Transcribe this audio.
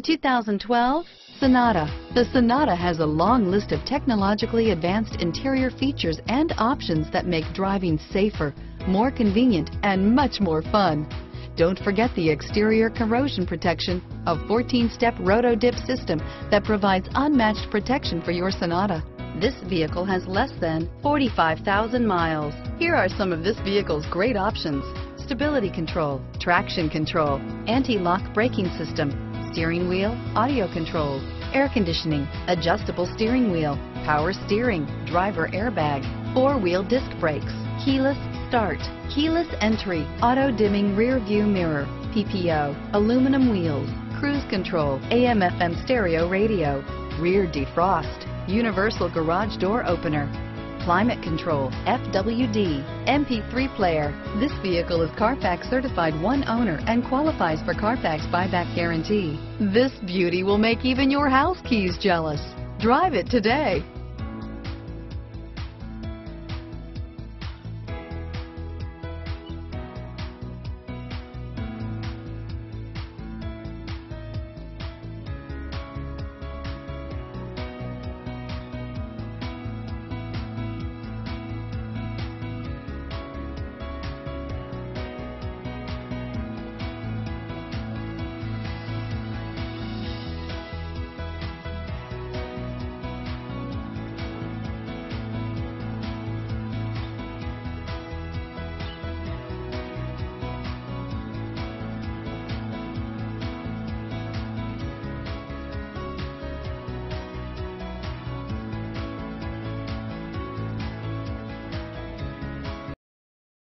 2012 Sonata. The Sonata has a long list of technologically advanced interior features and options that make driving safer, more convenient, and much more fun. Don't forget the exterior corrosion protection of 14-step roto-dip system that provides unmatched protection for your Sonata. This vehicle has less than 45,000 miles. Here are some of this vehicle's great options. Stability control, traction control, anti-lock braking system, steering wheel, audio controls, air conditioning, adjustable steering wheel, power steering, driver airbag, four-wheel disc brakes, keyless start, keyless entry, auto dimming rear view mirror, PPO, aluminum wheels, cruise control, AM FM stereo radio, rear defrost, universal garage door opener, climate control, FWD, MP3 player. This vehicle is Carfax certified one owner and qualifies for Carfax buyback guarantee. This beauty will make even your house keys jealous. Drive it today.